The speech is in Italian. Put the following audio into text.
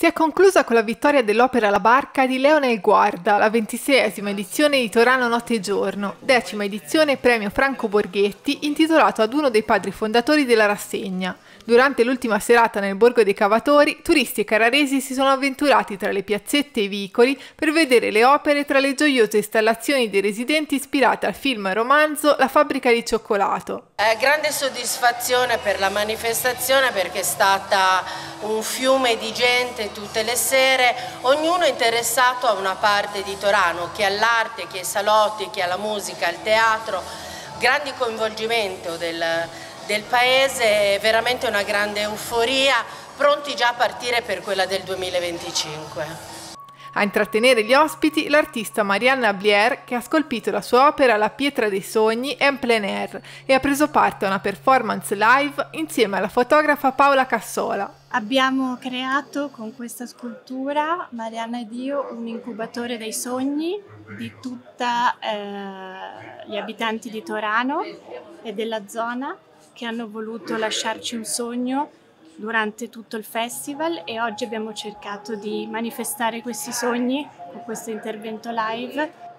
Si è conclusa con la vittoria dell'opera La Barca di Leonel Guarda, la ventiseiesima edizione di Torano Notte e Giorno, decima edizione premio Franco Borghetti, intitolato ad uno dei padri fondatori della rassegna. Durante l'ultima serata nel Borgo dei Cavatori, turisti e carraresi si sono avventurati tra le piazzette e i vicoli per vedere le opere tra le gioiose installazioni dei residenti ispirate al film romanzo La fabbrica di cioccolato. È grande soddisfazione per la manifestazione perché è stata un fiume di gente tutte le sere, ognuno interessato a una parte di Torano, chi all'arte, chi ai salotti, chi alla musica, al teatro, grandi coinvolgimento del, del paese, veramente una grande euforia, pronti già a partire per quella del 2025. A intrattenere gli ospiti l'artista Marianna Blier che ha scolpito la sua opera La pietra dei sogni en plein air e ha preso parte a una performance live insieme alla fotografa Paola Cassola. Abbiamo creato con questa scultura, Marianna ed io, un incubatore dei sogni di tutti eh, gli abitanti di Torano e della zona che hanno voluto lasciarci un sogno durante tutto il festival e oggi abbiamo cercato di manifestare questi sogni con questo intervento live